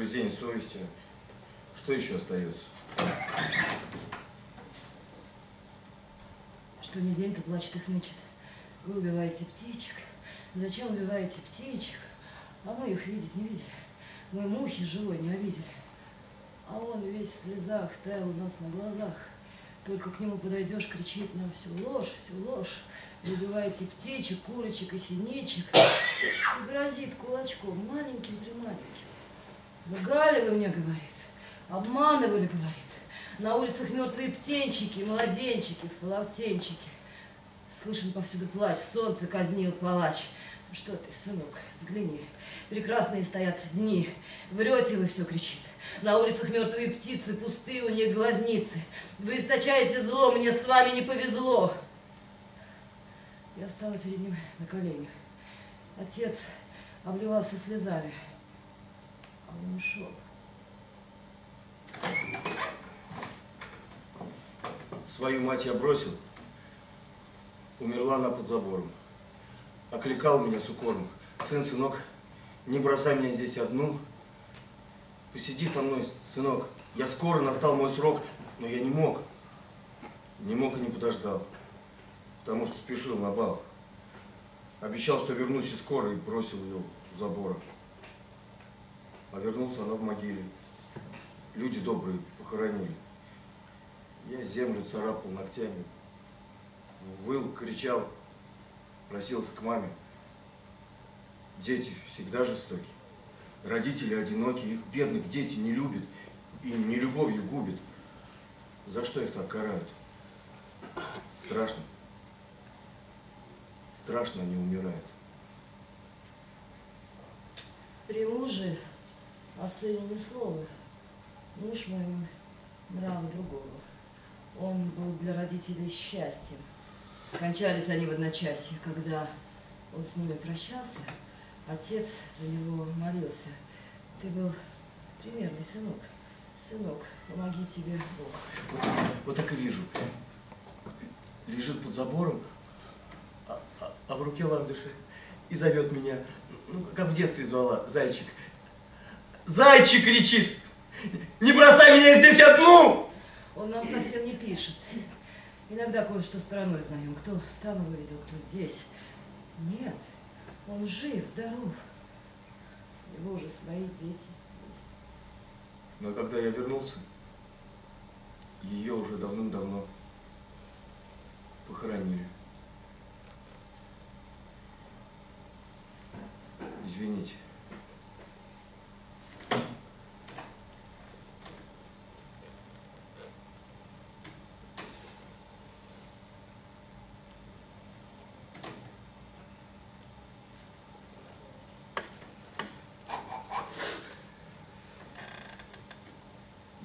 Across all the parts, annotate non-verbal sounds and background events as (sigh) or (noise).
угрызение совести. Что еще остается? Что не день, то плачет их нычет. Вы убиваете птичек. Зачем убиваете птичек? А мы их видеть не видели. Мы мухи живой не обидели. А он весь в слезах таял у нас на глазах. Только к нему подойдешь, кричит нам всю ложь, всю ложь. Вы убиваете птичек, курочек и синичек. И грозит кулачком маленьким-прималеньким. Лгали вы мне, говорит. Обманывали, говорит. На улицах мертвые птенчики, младенчики в. Слышен повсюду плач, солнце казнил палач. Ну Что ты, сынок, взгляни. Прекрасные стоят дни. Врете вы все, кричит. На улицах мертвые птицы, пустые у них глазницы. Вы источаете зло, мне с вами не повезло. Я встала перед ним на коленях. Отец обливался слезами, он ушел. Свою мать я бросил, умерла она под забором. Окликал меня с укором. Сын, сынок, не бросай меня здесь одну. Посиди со мной, сынок. Я скоро, настал мой срок, но я не мог. Не мог и не подождал, потому что спешил на бал. Обещал, что вернусь и скоро, и бросил ее у забора. А вернулся она в могиле. Люди добрые похоронили. Я землю царапал ногтями, выл, кричал, просился к маме. Дети всегда жестоки. Родители одиноки, их бедных дети не любят и не любовью губят. За что их так карают? Страшно. Страшно они умирают. При муже о сыне ни слова. Муж мой нрава другого. Он был для родителей счастьем. Скончались они в одночасье, когда он с ними прощался. Отец за него молился. Ты был примерный сынок. Сынок, помоги тебе Бог. Вот, вот так и вижу. Лежит под забором, а, а- а в руке ландыши и зовет меня, ну, как в детстве звала, зайчик. Зайчик кричит! Не бросай меня здесь одну! Он нам совсем не пишет. Иногда кое-что стороной знаем. Кто там его видел, кто здесь. Нет, он жив, здоров. У него уже свои дети есть. Но когда я вернулся, ее уже давным-давно похоронили. Извините.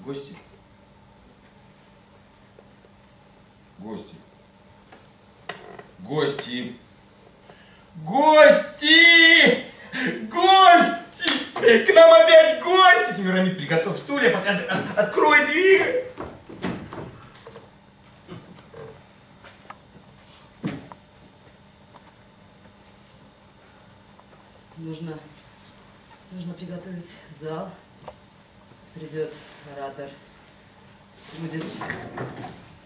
Гости? Гости. Гости. Гости! Гости! К нам опять гости! Семирамид, приготовь стулья, пока от- открой дверь. Нужно, нужно приготовить зал. Придет оратор. Будет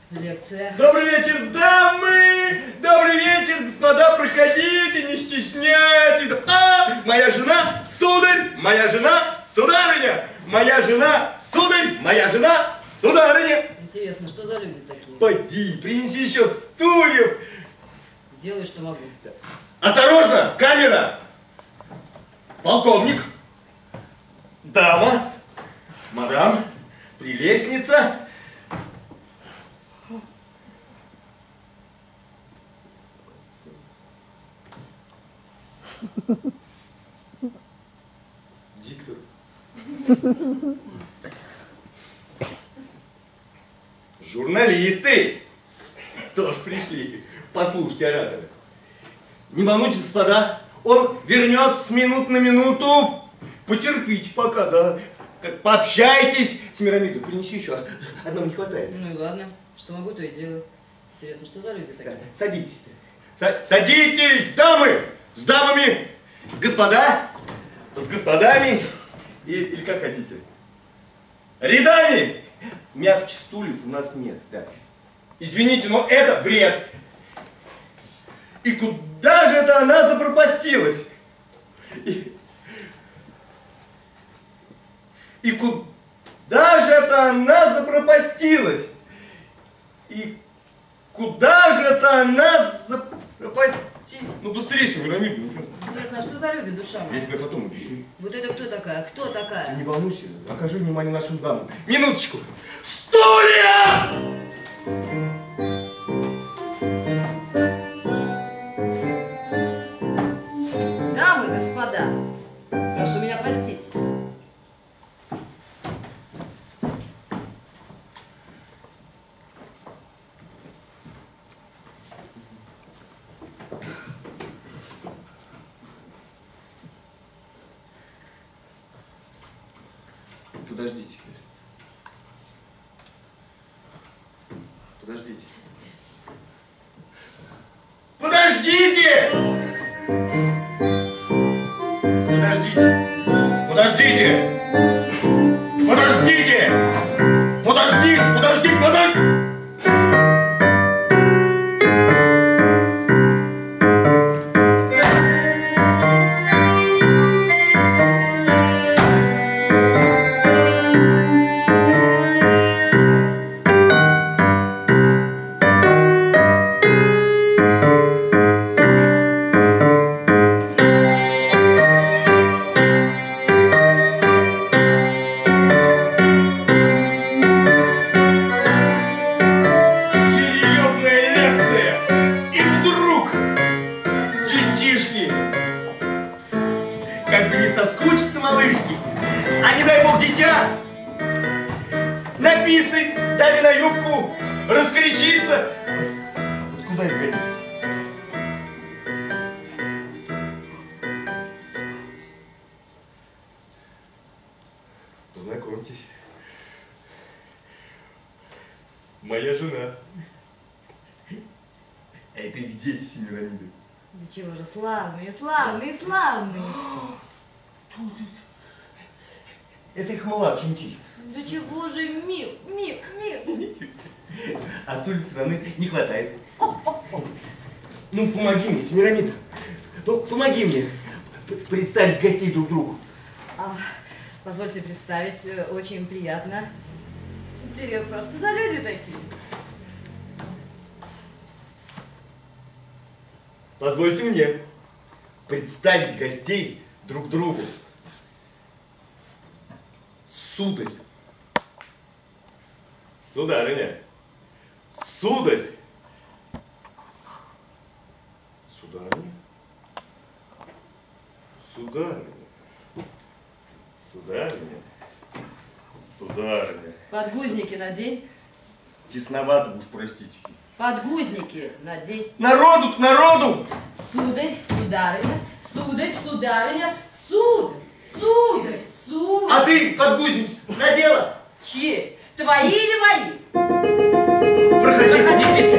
лекция. Добрый вечер, дамы! Добрый вечер, господа, проходите, не стесняйтесь. А, моя жена, сударь, моя жена, сударыня, моя жена, сударь, моя жена, сударыня. Интересно, что за люди такие? Поди, принеси еще стульев. Делаю, что могу. Осторожно, камера! Полковник, дама, прелестница. Диктор. Журналисты тоже пришли послушать оратора. Не волнуйтесь, господа, он вернется с минут на минуту. Потерпите пока, да. Пообщайтесь с Мирамидом. Принеси еще, одного не хватает. Ну и ладно, что могу, то и делаю. Интересно, что за люди Да, такие? Садитесь. Са- садитесь, дамы, с дамами, господа, с господами Или, или как хотите. Рядами! Мягче стульев у нас нет, да. Извините, но это бред. И куда же это она запропастилась? И, и куда же это она запропастилась? И куда же это она запропастилась? Ну быстрее, Семирамид, ну что? Интересно, а что за люди, душа Я моя? тебе потом объясню. Вот это кто такая? Кто такая? не волнуйся, окажи внимание нашим дамам. Минуточку. Стулья! Подождите. Как бы не соскучиться, малышки, а не дай бог дитя! Написать, дали на юбку, раскричиться! Куда это годится? Познакомьтесь. Моя жена. А это их дети Семирамиды. Да чего же, славные, славные, славные. (gasps) Это их младшенький. Да чего же мил, мил, мил. А стулья страны не хватает. Ну, помоги мне, Семирамида. Ну, помоги мне представить гостей друг другу. А, позвольте представить, э, очень приятно. Интересно, а что за люди такие? Позвольте мне представить гостей друг другу. Сударь. Сударыня. Сударь. Сударыня. Сударыня. Сударыня. Сударыня. Подгузники надень. Тесновато уж, простите. Подгузники надень. Народу к народу! Сударь, сударыня, сударь, сударыня. А ты подгузники надела? Чьи? Твои или мои? Проходи, не стесняйся,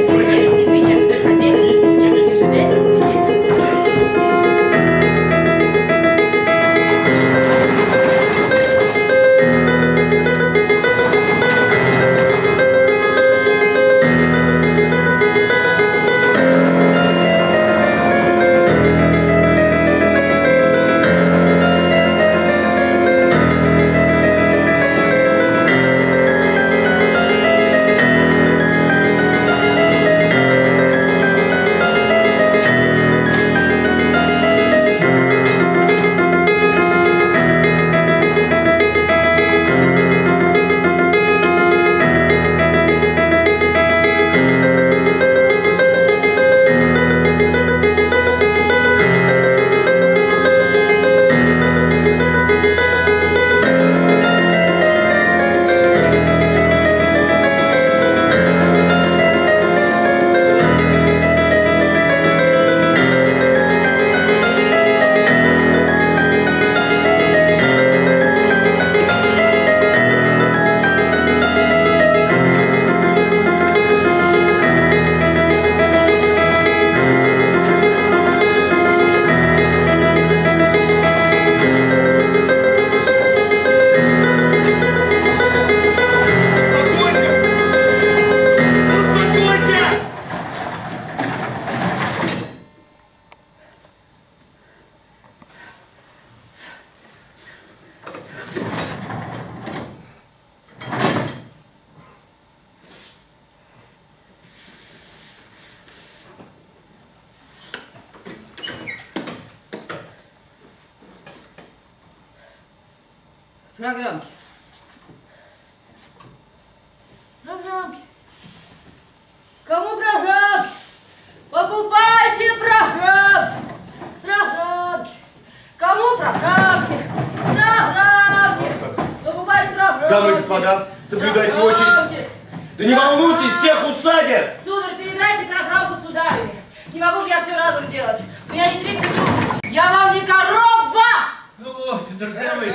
Программки. Программки. Кому программки? Покупайте программки. Программки. Кому программки? Программки. Покупайте программки. Дамы и господа, соблюдайте очередь. Программки. Да не волнуйтесь, всех усадят! Сударь, передайте программку сударыне. Не могу же я все разом делать. У меня не 30 рук. Я вам не корова! Ну вот, друзья мои.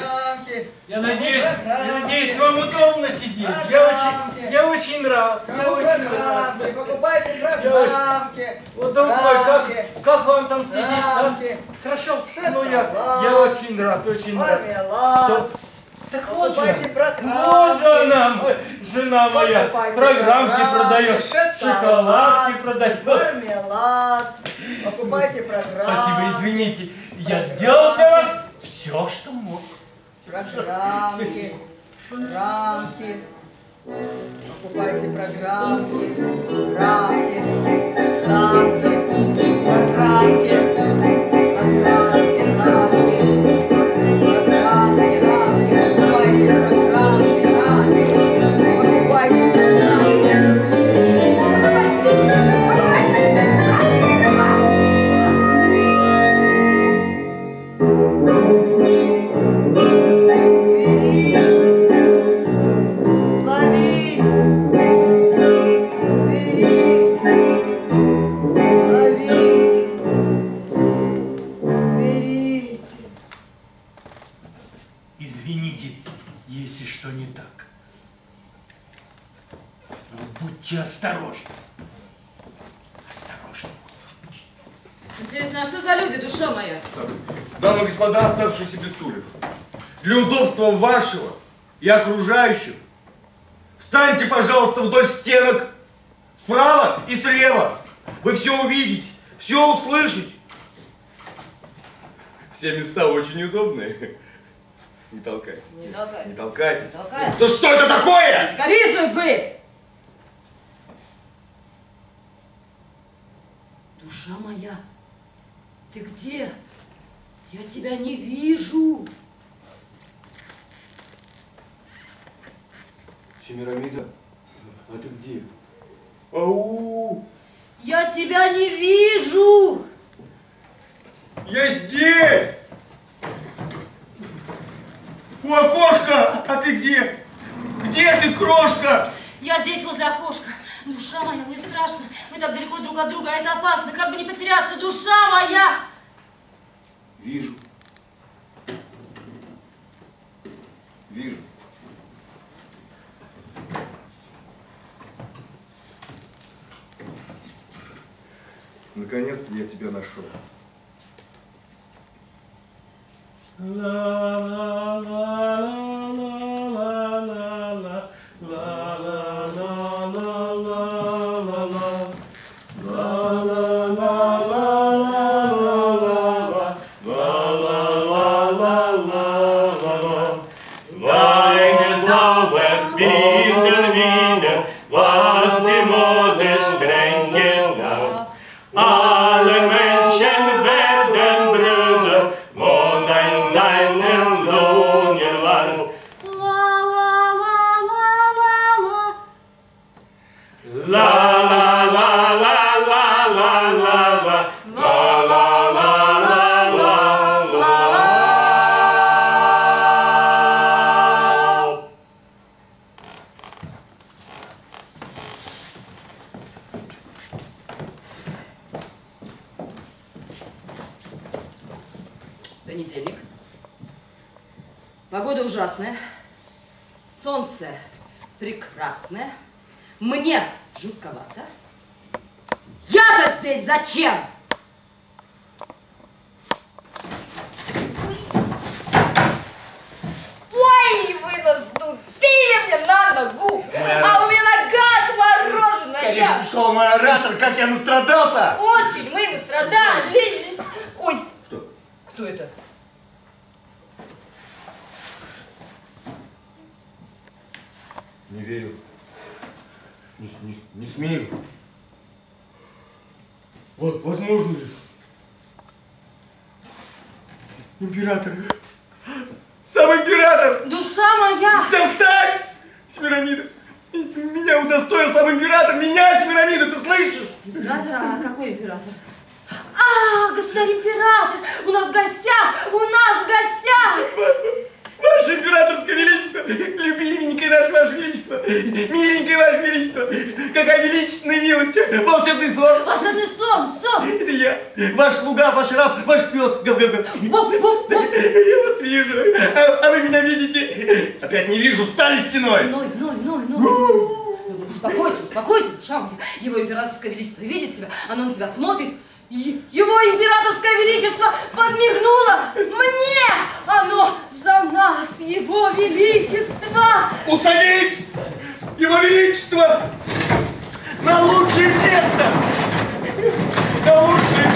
Я надеюсь, я надеюсь, вам удобно сидеть. Я очень, я очень рад, я очень рад. Покупайте программки. Программки. как, как вам там? Программки. Хорошо, ну я, я очень рад, очень рад. Что? Так вот же, вот же она, жена моя, программки продает, шоколад, шоколадки продает. Мармелад. Покупайте программки. Спасибо, извините, я сделал для вас все, что мог программки, рамки. Покупайте программки, рамки, рамки, программки. Так. Но будьте осторожны. Осторожны. Интересно, а что за люди, душа моя? Так, Дамы и господа, оставшиеся без стульев, для удобства вашего и окружающих, встаньте, пожалуйста, вдоль стенок, справа и слева. Вы все увидите, все услышите. Все места очень удобные. Не толкайтесь. Не толкайтесь. Не толкайтесь. Не толкайтесь. Да что это такое? Скорее вы! Душа моя, ты где? Я тебя не вижу. Семирамида, а ты где? Ау! Я тебя не вижу. Я здесь! У окошка! А ты где? Где ты, крошка? Я здесь возле окошка. Душа моя, мне страшно. Мы так далеко друг от друга, а это опасно. Как бы не потеряться, душа моя! Вижу. Вижу. Наконец-то я тебя нашел. la la la. Зачем? Ой, вы наступили мне на ногу, а у меня нога отмороженная. пришел мой оратор, как я настрадался! Очень мы настрадались. Ой, Что? кто это? Не верю. Не, не- не смею. Вот, возможно ли? Император. Сам император! Душа Всем встать! Семирамида! Меня удостоил сам император! Меня, Семирамида, ты слышишь? Император? А какой император? А, государь-император! У нас в гостях! У нас в гостях! Ваше императорское величество, любименькое наше ваше величество, миленькое ваше величество, какая величественная милость, волшебный сон. Волшебный сон, сон! Это я, ваш слуга, ваш раб, ваш пес. Гав-гав-гав. Воп, воп, воп! Я вас вижу, а, а вы меня видите? Опять не вижу, стали стеной. Ной, ной, ной, ной. Успокойся, успокойся, Шам. Его императорское величество видит тебя, оно на тебя смотрит. Его императорское величество подмигнуло мне! Оно за нас, его величество! Усадить его величество на лучшее место. На лучшее,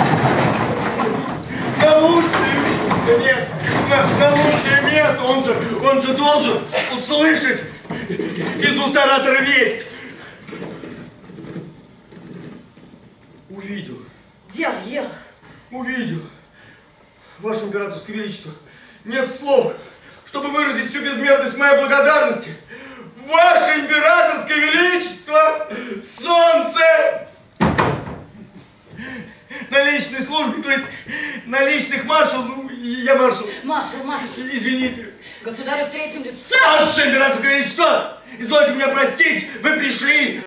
на лучшее место. На, на лучшее место. Он же, он же должен услышать из уст оратора весть. Увидел, Дел, ел. увидел. Ваше императорское величество, нет слов, чтобы выразить всю безмерность моей благодарности. Ваше императорское величество, солнце! На личной службе, то есть на личных маршал, ну, я маршал. Маша, Маша, Извините. государю в третьем лице. Ваше императорское величество, извольте меня простить, вы пришли